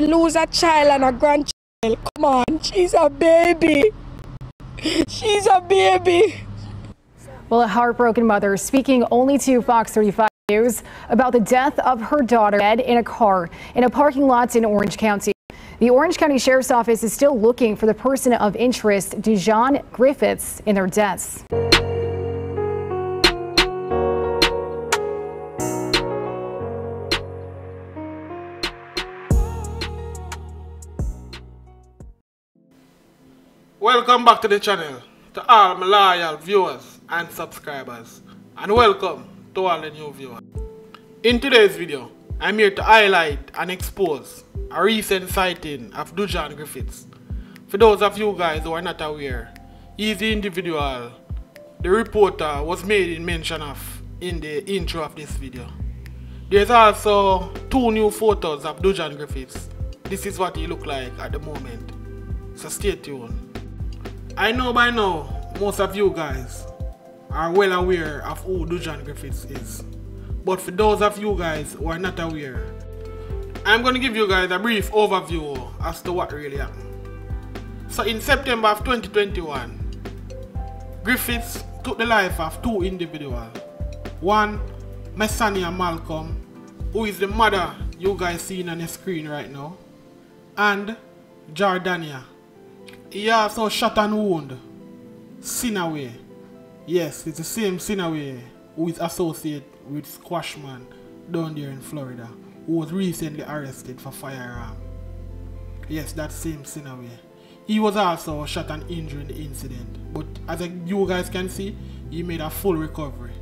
to lose a child and a grandchild. Come on, she's a baby. She's a baby. Well, a heartbroken mother speaking only to Fox 35 News about the death of her daughter dead in a car in a parking lot in Orange County. The Orange County Sheriff's Office is still looking for the person of interest, Dujon Griffiths, in their deaths. Welcome back to the channel to all my loyal viewers and subscribers and welcome to all the new viewers. In today's video, I'm here to highlight and expose a recent sighting of Dujon Griffiths. For those of you guys who are not aware, he's the individual the reporter was made in mention of in the intro of this video. There's also two new photos of Dujon Griffiths. This is what he look like at the moment. So stay tuned. I know by now most of you guys are well aware of who Dujon Griffiths is. But for those of you guys who are not aware, I'm going to give you guys a brief overview as to what really happened. So in September of 2021, Griffiths took the life of two individuals. One, Messania Malcolm, who is the mother you guys seeing on the screen right now, and Jordania, he also shot and wound Sinaway. Yes, it's the same Sinaway who is associated with Squashman down there in Florida, who was recently arrested for firearm. Yes, that same Sinaway. He was also shot and injured in the incident, but as you guys can see, he made a full recovery.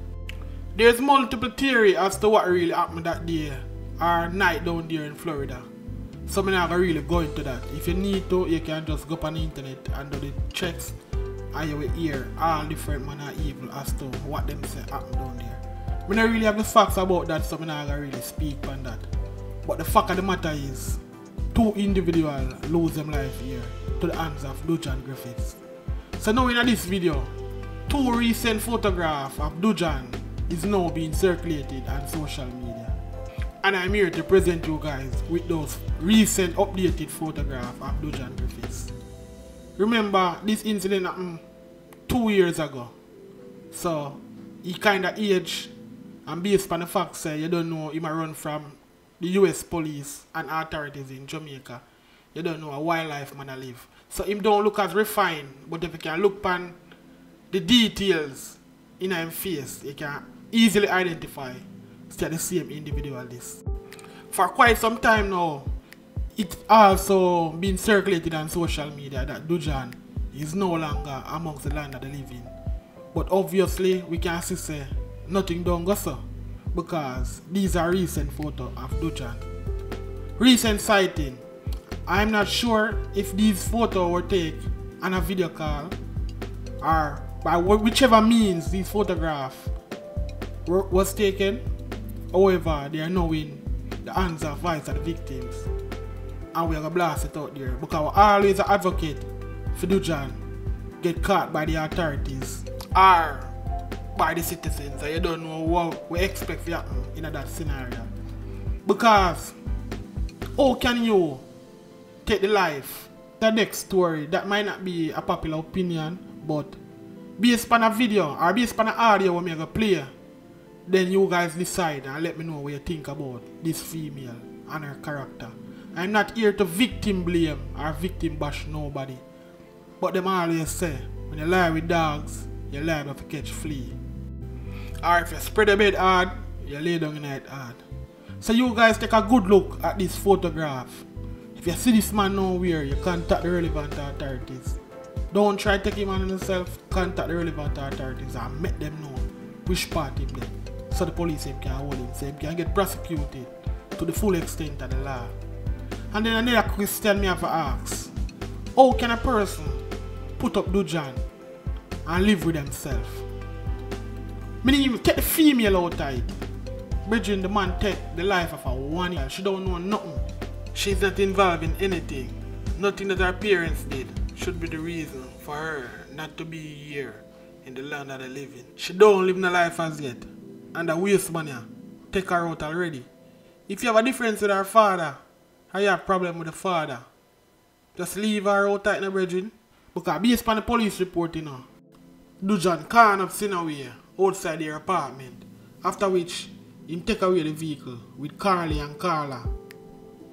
There's multiple theory as to what really happened that day or night down there in Florida. So I'm not really go into that. If you need to, you can just go on the internet and do the checks and you will hear all different manner of evil as to what them say happened down there. I don't really have the facts about that, so I'm not really speak on that. But the fact of the matter is, two individuals lose them life here to the hands of Dujon Griffiths. So now in this video, two recent photographs of Dujon is now being circulated on social media and I'm here to present you guys with those recent updated photographs of Dujon Griffiths. Remember, this incident happened two years ago. So, he kinda aged and based on the fact say eh, you don't know might run from the US police and authorities in Jamaica. You don't know a wildlife man I live. So him don't look as refined, but if you can look on the details in his face, you can easily identify still the same individual this. For quite some time now, it also been circulated on social media that Dujon is no longer amongst the land of the living. But obviously we can see say nothing done go so because these are recent photos of Dujon. Recent sighting. I'm not sure if these photos were taken on a video call or by whichever means these photographs was taken However, they are now in the hands of Voice of the Victimz. And we are to blast it out there. Because we always advocate for Dujon get caught by the authorities or by the citizens. And you don't know what we expect to happen in that scenario. Because how can you take the life? The next story, that might not be a popular opinion, but based on a video or based on an audio we to play, then you guys decide and let me know what you think about this female and her character. I'm not here to victim blame or victim bash nobody. But them always say, when you lie with dogs, you lie to catch flea. Or if you spread a bed hard, you lay down in it hard. So you guys take a good look at this photograph. If you see this man nowhere, you contact the relevant authorities. Don't try to take him on yourself, contact the relevant authorities and make them know which part him there so the police can hold him, so he can get prosecuted to the full extent of the law. And then another question me have to ask, how can a person put up Dujon and live with themselves? Meaning take the female out of it. Bridging the man take the life of a one year. She don't know nothing. She's not involved in anything. Nothing that her parents did should be the reason for her not to be here in the land that of the living. She don't live no life as yet and a waste money ah. take her out already. If you have a difference with her father I have problem with the father. Just leave her out in the bridging. Because based on the police report, you know, Dujon can't have Sinaway outside their apartment. After which, he take away the vehicle with Carly and Carla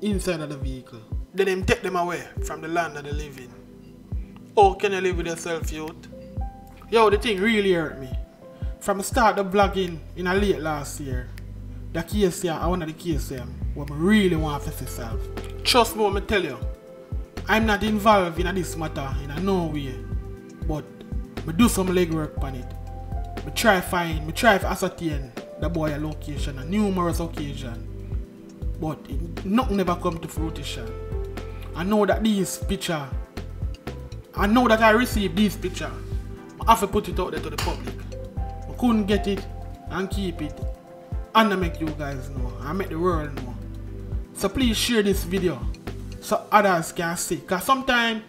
inside of the vehicle. Then him take them away from the land that they live in. Oh, can you live with yourself, youth? Yo, the thing really hurt me. From the start of vlogging in a late last year, the case here, I of the cases um, what I really want to face self. Trust me I tell you. I'm not involved in this matter in no way. But I do some legwork on it. I try find, I try ascertain the boy location on numerous occasions. But it, nothing never come to fruition. I know that this picture, I know that I received this picture. I have to put it out there to the public. Couldn't get it and keep it. And I make you guys know. I make the world know. So please share this video so others can see. Cause sometimes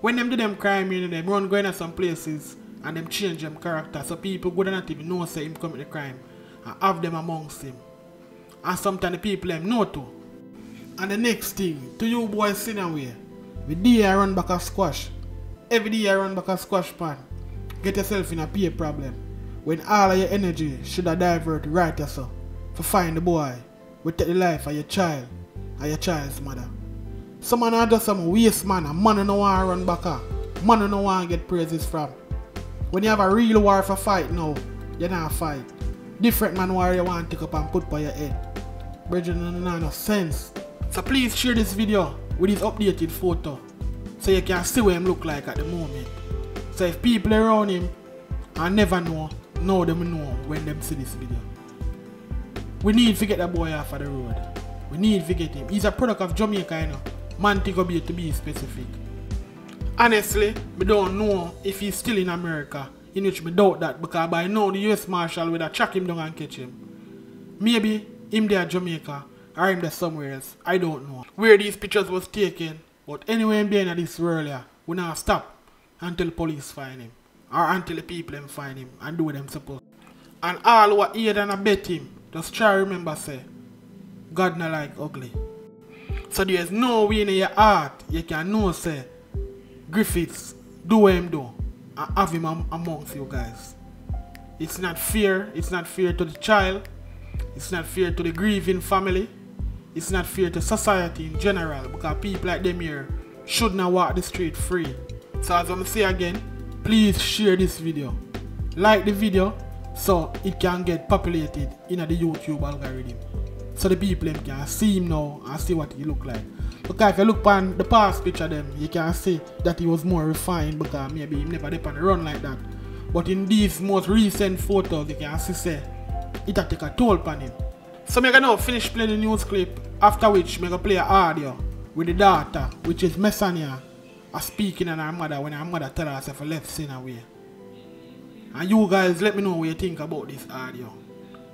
when them do them crime, you know, them run going to some places and them change them character. So people go not even know say him commit the crime and have them amongst him. And sometimes the people them know too. And the next thing, to you boys sitting away, the day I run back a squash. Every day I run back a squash pan. Get yourself in a peer problem. When all of your energy should have divert right yourself. For find the boy. We take the life of your child. And your child's mother. Some man are just some waste man. A man no want to run back up. Man no want to get praises from. When you have a real war for fight now, you not fight. Different man war you want to take up and put by your head. Brethren, no, no sense. So please share this video with his updated photo so you can see what him look like at the moment. So if people around him I never know, now them know when them see this video. We need to get that boy off of the road. We need to get him. He's a product of Jamaica, you know. Montego Bay to be specific. Honestly, we don't know if he's still in America, in which we doubt that because by now the US Marshal would have track him down and catch him. Maybe him there Jamaica or him there somewhere else. I don't know. Where these pictures was taken, but in there in this world yeah, we not stop until police find him. Or until the people them find him and do what them supposed. And all what aid and abet him, just try remember say, God not like ugly. So there's no way in your heart you can know say Griffiths do what him do and have him am amongst you guys. It's not fair, it's not fair to the child, it's not fair to the grieving family, it's not fair to society in general because people like them here should not walk the street free. So as I'm say again, please share this video. Like the video so it can get populated in the YouTube algorithm so the people can see him now and see what he look like. Because if you look on the past picture them, you can see that he was more refined because maybe he never did on the run like that. But in these most recent photos, you can see say it a take a toll on him. So I'm gonna finish playing the news clip, after which I'm play audio with the daughter, which is Messania, speaking on her mother when her mother tell herself left Sinaway. And you guys let me know what you think about this audio.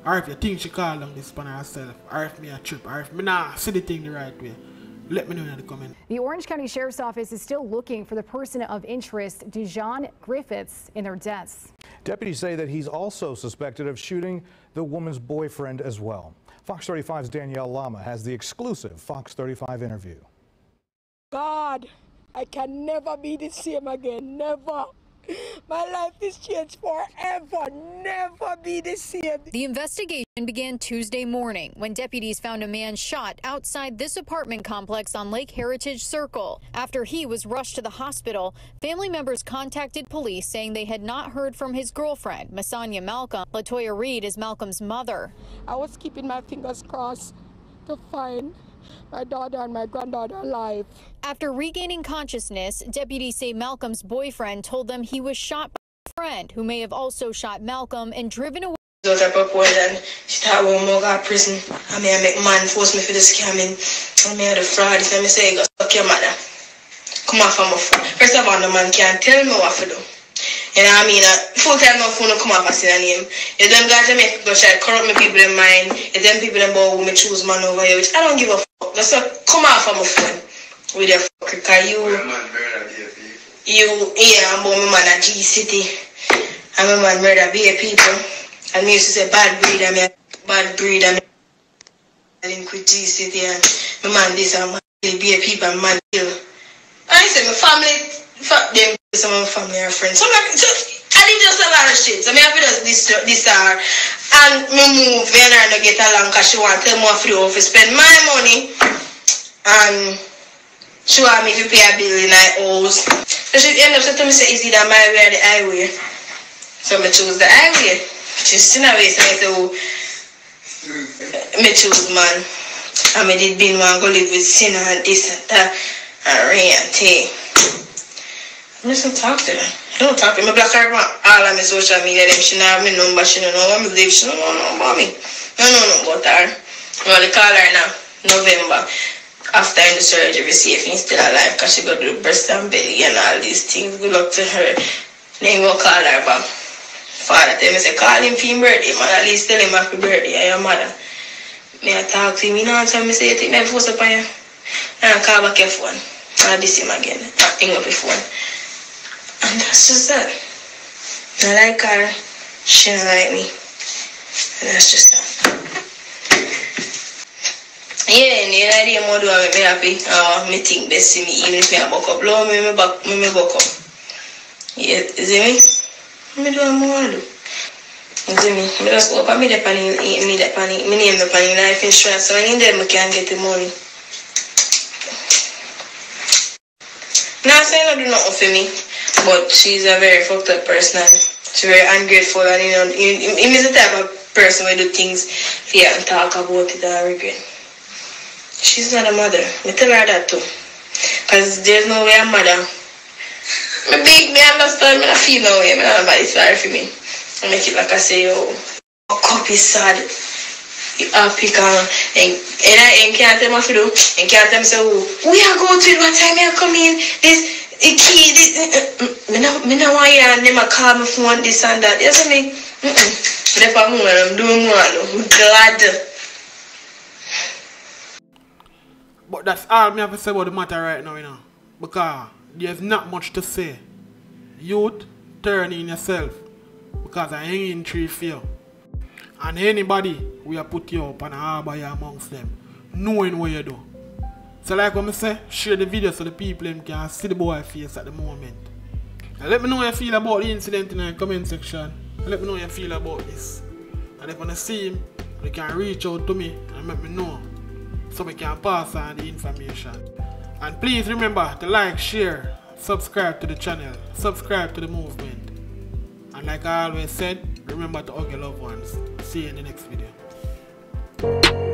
Or if you think she called on this on herself, or if me a trip, or if me nah see the thing the right way. Let me know in the comment. The Orange County Sheriff's Office is still looking for the person of interest, Dujon Griffiths, in their deaths. Deputies say that he's also suspected of shooting the woman's boyfriend as well. Fox 35's Danielle Lama has the exclusive Fox 35 interview. God, I can never be the same again. Never. My life is changed forever. Never be the same. The investigation began Tuesday morning when deputies found a man shot outside this apartment complex on Lake Heritage Circle. After he was rushed to the hospital, family members contacted police saying they had not heard from his girlfriend, Masanya Malcolm. Latoya Reed is Malcolm's mother. I was keeping my fingers crossed to find my daughter and my granddaughter alive. After regaining consciousness, deputies say Malcolm's boyfriend told them he was shot by a friend who may have also shot Malcolm and driven away. Those are propose and she thought we more got prison. I mean I make man force me for the scamming. I mean the fraud if I say go suck your mother. Come off of my phone. First of all the man can't tell me what to do. You know what I mean? Uh, full time no phone come off as a name. If them guys that make people try to corrupt me people in mind, if them people them boy who me choose man over here, which I don't give a fuck. That's a come off of my phone with your fucker cause you you yeah, I'm about my man at G City. I'm a man murder be people. And me used to say bad breed I mean bad breed I mean link with G City and my man this and my be a people man kill. I say my family, fuck them, some of my family and friends. So, like, so I did just a lot of shit. So me have to just this, this hour. And me move and I don't get along because she want to tell me what to to spend my money. And she want me to pay a bill in my house. So she end up to me, say, is it my way or the highway? So me choose the highway. She's still away, so I say, oh, me choose man. And me did been one go live with sinner and this and that and rain and tea. I just talk to her. I don't talk to me. Black her on all of my social media. Them she not have me number. She don't know what me believe. She don't know about me. I don't know about her. I'm gonna call her now. November. After the surgery, see if he's still alive. Because she got do breast and belly and all these things. Good luck to her. Then go call her back. Father tell me say call him for his birthday. Man, at least tell him happy birthday. I am mother. Me I talk to him, you know, so me say, you think me force up on you? And I call back your phone. I'll diss him again. I hang up your phone. And that's just that. I like her. She don't like me. And that's just that. Yeah, and the idea more do make me happy. Uh, me think best to me, even if a buck up. Love me, me back, me me buck up. Yeah, you see me? Me do what I want do. You see me? Me just go and me the pan me the pan me name the pan life insurance. So when in there, me can get the money. Not saying I do nothing for me, but she's a very fucked up person. She's very ungrateful and you know, he is the type of person who do things for you and talk about it and regret. She's not a mother. Me tell her that too. Cause there's no way a mother. Me big, me understand, me not feel no way. Me not nobody sorry for me. I make it like I say, oh, cup is sad. You pick on and and I and can't tell me what to do. And can't tell me say, oh, we are going to it, what time I come in? This this me no want and them a call me phone this and that. You see me? Mm-mm. If I'm moving, I'm doing one. I'm glad. But that's all me have to say about the matter right now, you know. Because there's not much to say. Youth, turn in yourself. Because I ain't in tree fear. And anybody we have put you up and harbor you amongst them, knowing what you do. So like what I say, share the video so the people can see the boy face at the moment. And let me know how you feel about the incident in the comment section. And let me know how you feel about this. And if you want to see him, you can reach out to me and let me know so we can pass on the information. And please remember to like, share, subscribe to the channel, subscribe to the movement. And like I always said, remember to hug your loved ones. See you in the next video.